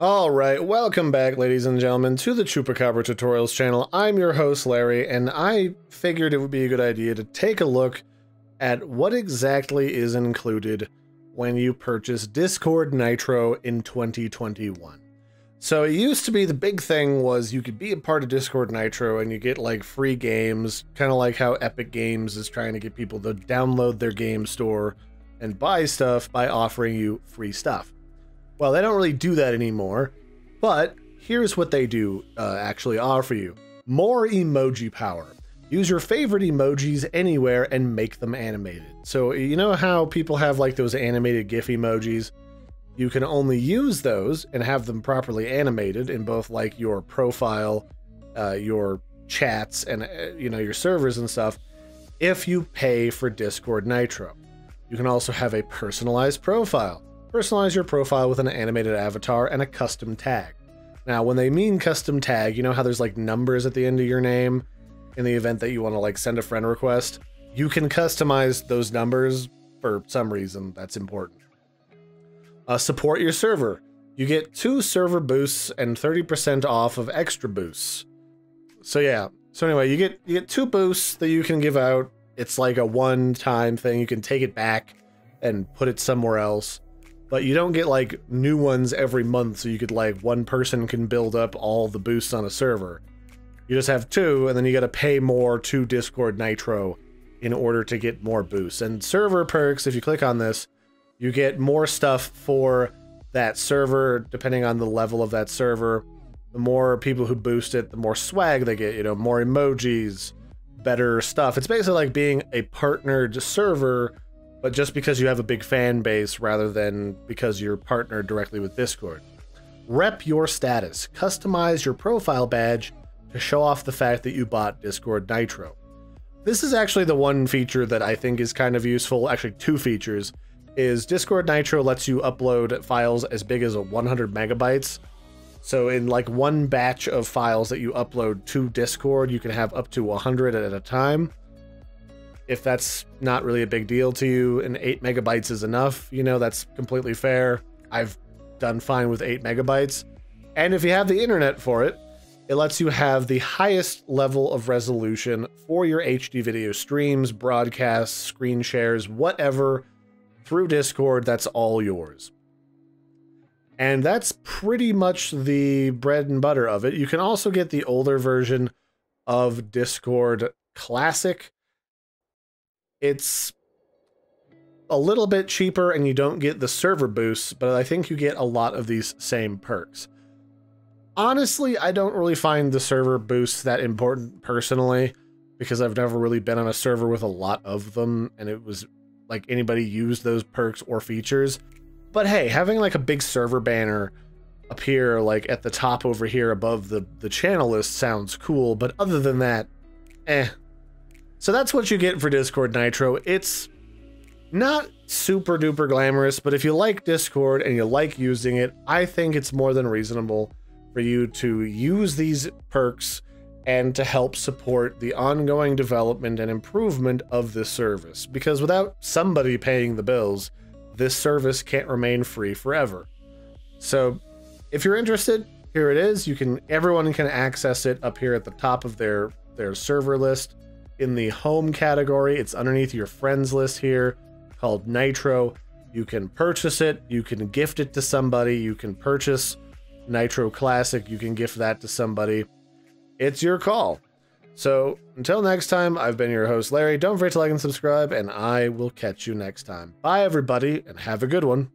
Alright, welcome back ladies and gentlemen to the Chupacabra Tutorials channel. I'm your host Larry and I figured it would be a good idea to take a look at what exactly is included when you purchase Discord Nitro in 2021. So it used to be the big thing was you could be a part of Discord Nitro and you get like free games, kind of like how Epic Games is trying to get people to download their game store and buy stuff by offering you free stuff. Well, they don't really do that anymore, but here's what they do uh, actually offer you. More emoji power. Use your favorite emojis anywhere and make them animated. So you know how people have like those animated GIF emojis? You can only use those and have them properly animated in both like your profile, uh, your chats, and uh, you know your servers and stuff if you pay for Discord Nitro. You can also have a personalized profile. Personalize your profile with an animated avatar and a custom tag. Now, when they mean custom tag, you know how there's like numbers at the end of your name in the event that you want to like send a friend request? You can customize those numbers for some reason that's important. Uh, support your server. You get two server boosts and 30% off of extra boosts. So yeah. So anyway, you get you get two boosts that you can give out. It's like a one-time thing. You can take it back and put it somewhere else but you don't get like new ones every month so you could like one person can build up all the boosts on a server. You just have two and then you got to pay more to discord nitro in order to get more boosts. And server perks if you click on this you get more stuff for that server depending on the level of that server. The more people who boost it the more swag they get you know more emojis better stuff. It's basically like being a partnered server but just because you have a big fan base rather than because you're partnered directly with Discord. Rep your status. Customize your profile badge to show off the fact that you bought Discord Nitro. This is actually the one feature that I think is kind of useful, actually two features, is Discord Nitro lets you upload files as big as 100 megabytes. So in like one batch of files that you upload to Discord, you can have up to 100 at a time if that's not really a big deal to you and 8 megabytes is enough, you know, that's completely fair. I've done fine with 8 megabytes. And if you have the internet for it, it lets you have the highest level of resolution for your HD video streams, broadcasts, screen shares, whatever, through Discord. That's all yours. And that's pretty much the bread and butter of it. You can also get the older version of Discord Classic, it's a little bit cheaper and you don't get the server boosts, but I think you get a lot of these same perks. Honestly, I don't really find the server boosts that important personally because I've never really been on a server with a lot of them and it was like anybody used those perks or features. But hey, having like a big server banner appear like at the top over here above the, the channel list sounds cool, but other than that, eh, so that's what you get for Discord Nitro. It's not super duper glamorous, but if you like Discord and you like using it, I think it's more than reasonable for you to use these perks and to help support the ongoing development and improvement of this service. Because without somebody paying the bills, this service can't remain free forever. So if you're interested, here it is. You can everyone can access it up here at the top of their their server list in the home category. It's underneath your friends list here called Nitro. You can purchase it, you can gift it to somebody, you can purchase Nitro Classic, you can gift that to somebody. It's your call. So until next time, I've been your host, Larry. Don't forget to like and subscribe, and I will catch you next time. Bye, everybody, and have a good one.